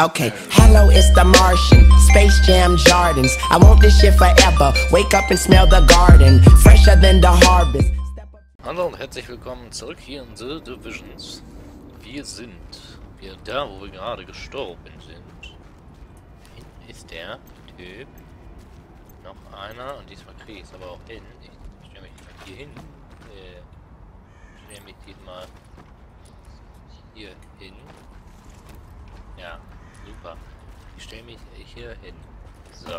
Okay, hello, it's the Martian. Space Jam Jardins. I want this shit forever. Wake up and smell the garden. Fresher than the harvest. Hallo und herzlich willkommen zurück hier in The Divisions. Wir sind wieder da, wo wir gerade gestorben sind. Hinten ist der Typ. Noch einer und diesmal kriege ich es aber auch hin. Ich stelle mich mal hier hin. Äh, stelle mich diesmal hier hin. Stelle mich hier hin. So.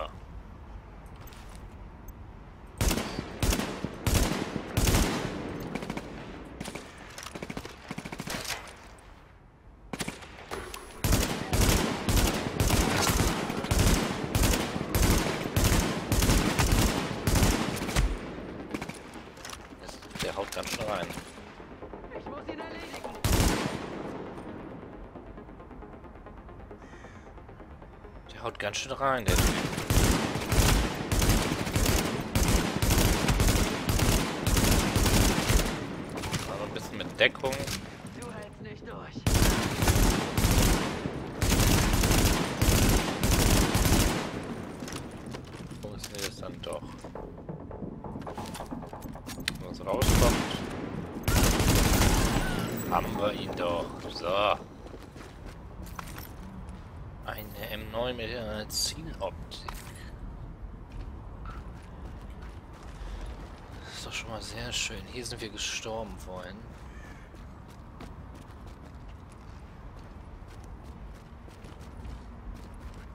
Der haut ganz schön rein. Ich muss ihn erledigen. Der haut ganz schön rein, der Typ. Also ein bisschen mit Deckung. Du hältst nicht durch. Funktioniert es dann doch. Wenn was rauskommt, haben wir ihn doch. So. M9 mit einer Zieloptik. Das ist doch schon mal sehr schön. Hier sind wir gestorben vorhin.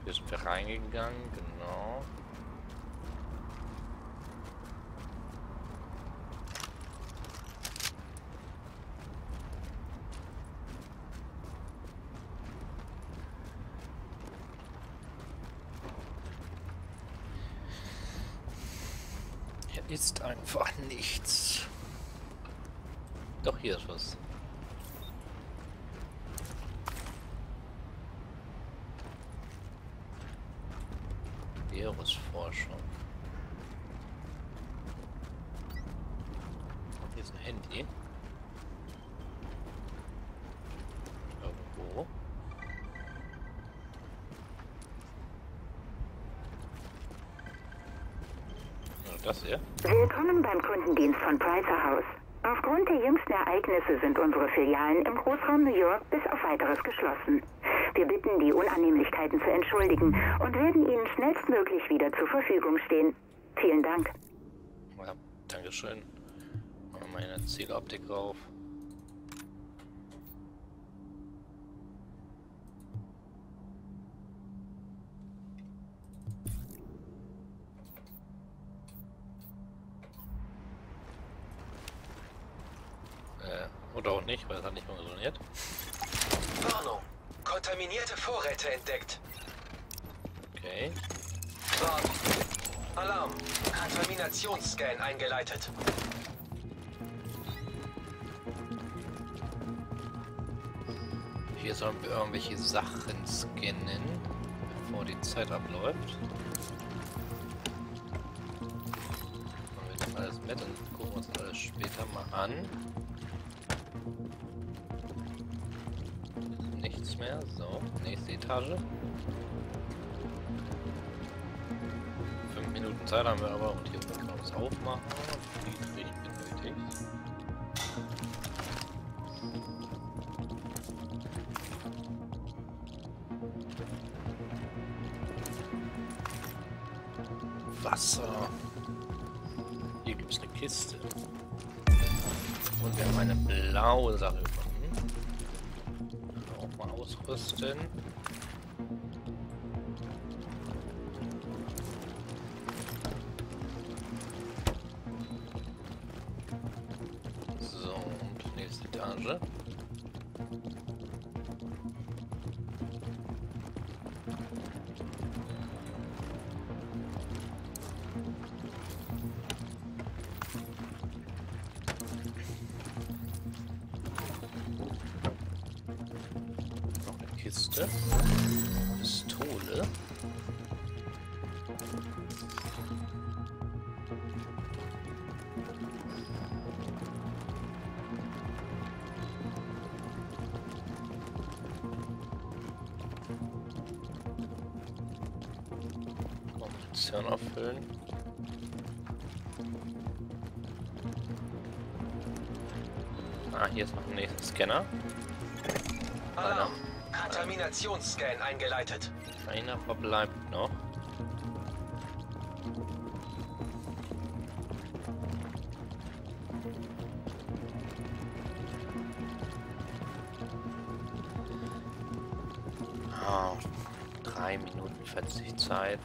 Hier sind wir reingegangen, genau. Ist einfach nichts. Doch, hier ist was. Virusforschung. Hier ist ein Handy. Irgendwo. Ja, das hier. Willkommen beim Kundendienst von Pricer House. Aufgrund der jüngsten Ereignisse sind unsere Filialen im Großraum New York bis auf weiteres geschlossen. Wir bitten, die Unannehmlichkeiten zu entschuldigen und werden Ihnen schnellstmöglich wieder zur Verfügung stehen. Vielen Dank. Ja, Dankeschön. Meine Zieloptik drauf. Äh, oder auch nicht, weil es hat nicht funktioniert. Warnung. Kontaminierte Vorräte entdeckt. Okay. Warnung. Alarm. Kontaminationsscan eingeleitet. Hier sollen wir irgendwelche Sachen scannen, bevor die Zeit abläuft. Machen wir das alles mit und gucken uns das alles später mal an. Nichts mehr. So, nächste Etage. Fünf Minuten Zeit haben wir aber und hier können wir uns aufmachen. Friedrich benötigt. Wasser. Hier gibt es eine Kiste. Und wir haben eine blaue Sache. Ausrüsten. Warte. Pistole. Munition auffüllen. Ah, hier ist noch ein nächster Scanner. Ah, Alarm. Kontaminationsscan eingeleitet. Einer verbleibt noch. Ah, drei Minuten 40 Zeit.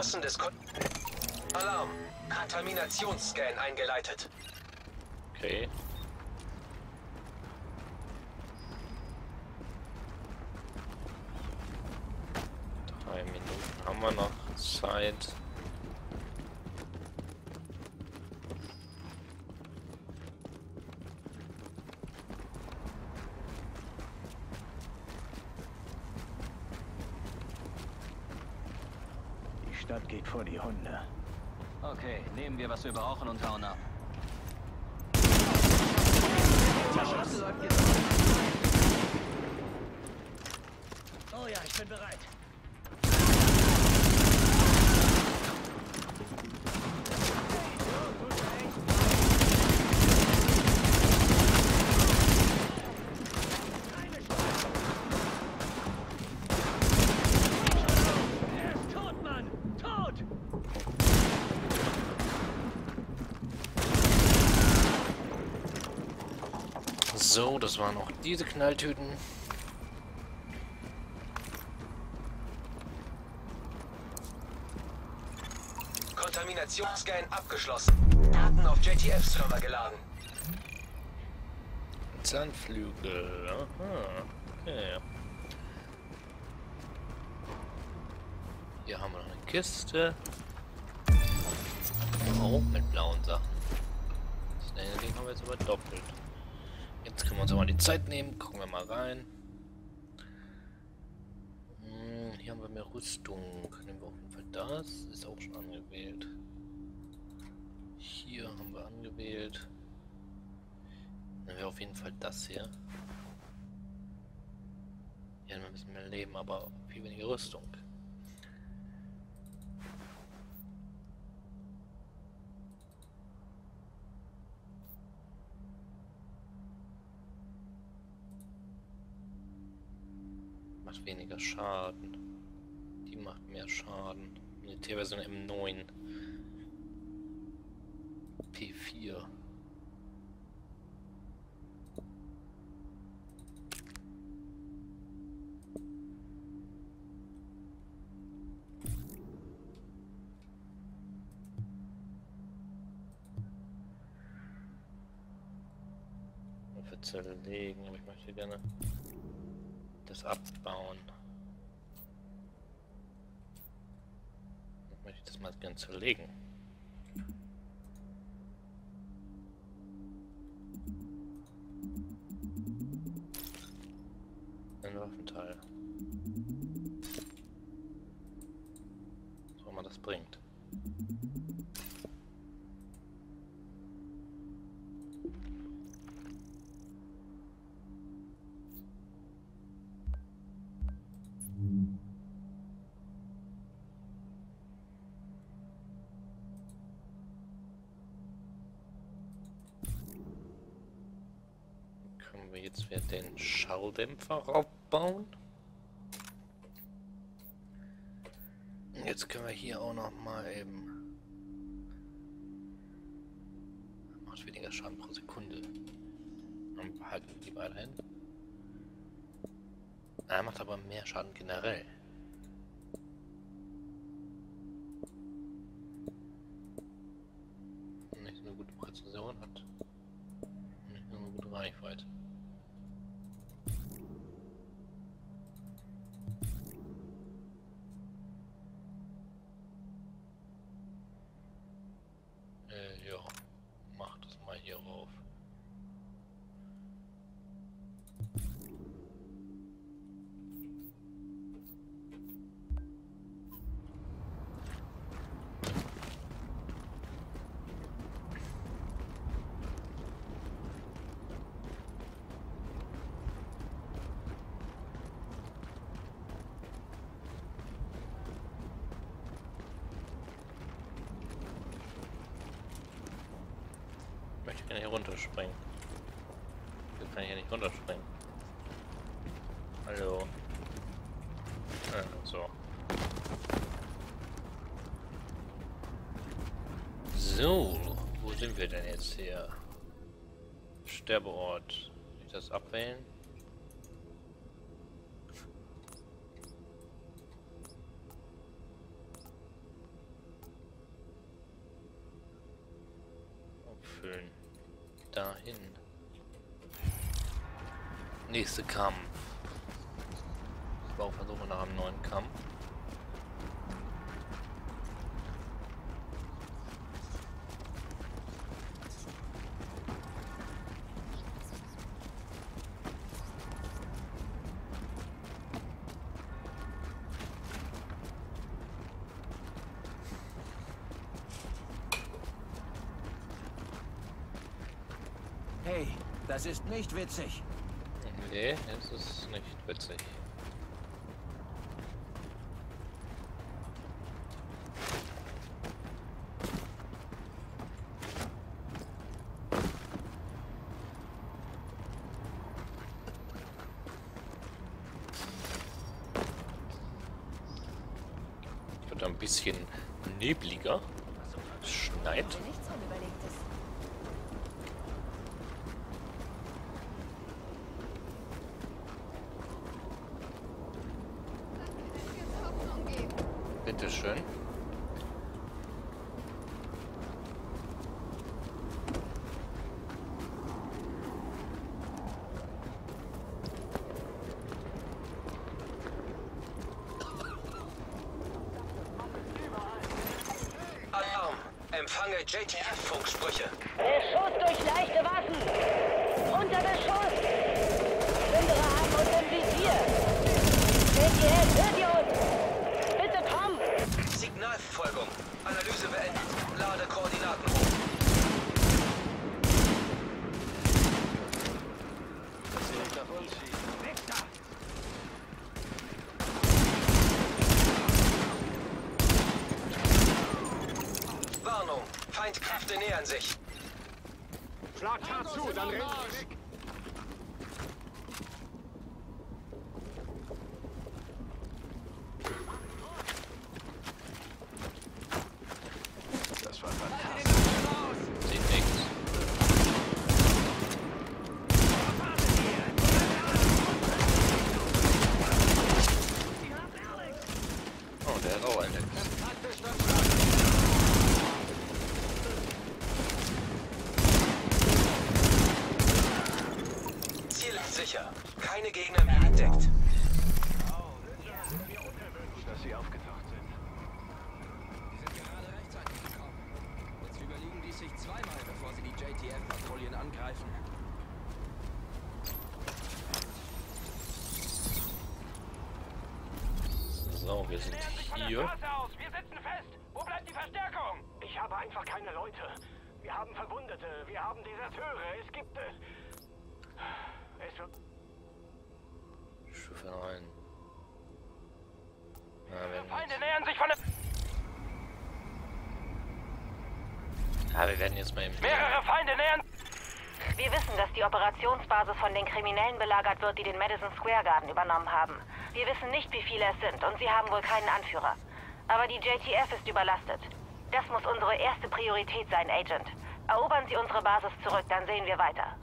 Verlassen des Kon Alarm! Kontaminationsscan eingeleitet. Okay. Drei Minuten haben wir noch Zeit. Geht vor die Hunde. Okay, nehmen wir, was wir brauchen und hauen ab. Oh ja, ich bin bereit. Er ist tot, Mann! Tot! So, das waren auch diese Knalltüten. Kontaminationsscan abgeschlossen. Daten auf JTF-Server geladen. Zahnflügel. Aha. Okay. Hier haben wir noch eine Kiste. Oh, mit blauen Sachen. Das Ding haben wir jetzt aber doppelt. Können wir uns aber die Zeit nehmen. Gucken wir mal rein. Hm, hier haben wir mehr Rüstung. Nehmen wir auf jeden Fall das. Ist auch schon angewählt. Hier haben wir angewählt. Dann wäre auf jeden Fall das hier. Hier haben wir ein bisschen mehr Leben, aber viel weniger Rüstung. Macht weniger Schaden. Die macht mehr Schaden. Militärversion M9. P4. Für zerlegen, aber ich möchte gerne das abbauen. Ich möchte das mal gerne zerlegen. Ein Waffenteil. Auch immer das bringt. Können wir jetzt wieder den Schalldämpfer aufbauen? Jetzt können wir hier auch noch mal eben... Macht weniger Schaden pro Sekunde. Dann behalten wir die weiterhin. Er macht aber mehr Schaden generell. Nicht so eine gute Präzision hat. Nicht so eine gute Reichweite. Äh, ja. Mach das mal hier rauf. Kann hier runterspringen. Hier kann ich ja nicht runterspringen. Hallo. Ah, so. So, wo sind wir denn jetzt hier? Sterbeort. Kann ich das abwählen? Auffüllen. Dahin. Nächste Kampf. Bauversuche nach einem neuen Kampf. Hey, das ist nicht witzig. Nee, es ist nicht witzig. Wird ein bisschen nebliger. Es schneit. Nichts Unüberlegtes. Bitteschön. Alarm! Empfange JTF-Funksprüche. Beschuss durch leichte Waffen! Unter Beschuss! Plünderer haben uns im Visier! JTF, hört ihr uns? Bitte komm! Signalverfolgung. Analyse beendet. Lade Koordinaten hoch. Warnung. Feindkräfte nähern sich. Schlag hart zu, dann rennt weg. Das war fantastisch. Sieht nichts. Oh, der hat auch einen. Ziel ist sicher. Keine Gegner mehr entdeckt. Dass sie aufgetaucht sind. gerade rechtzeitig gekommen. Jetzt überlegen die sich zweimal, bevor sie die JTF-Patrouillen angreifen. So, wir sind hier. aus. Wir sitzen fest. Wo bleibt die Verstärkung? Ich habe einfach keine Leute. Wir haben Verwundete, wir haben Deserteure. Es gibt es. Es wird. 9. Ja, wenn Feinde nähern sich von der. ja, wir werden jetzt mal eben. Mehrere Feinde nähern. Wir wissen, dass die Operationsbasis von den Kriminellen belagert wird, die den Madison Square Garden übernommen haben. Wir wissen nicht, wie viele es sind und sie haben wohl keinen Anführer. Aber die JTF ist überlastet. Das muss unsere erste Priorität sein, Agent. Erobern Sie unsere Basis zurück, dann sehen wir weiter.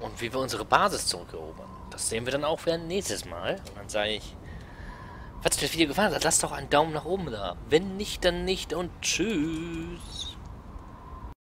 Und wie wir unsere Basis zurückerobern. Das sehen wir dann auch wieder nächstes Mal. Und dann sage ich, falls euch das Video gefallen hat, lasst doch einen Daumen nach oben da. Wenn nicht, dann nicht und tschüss.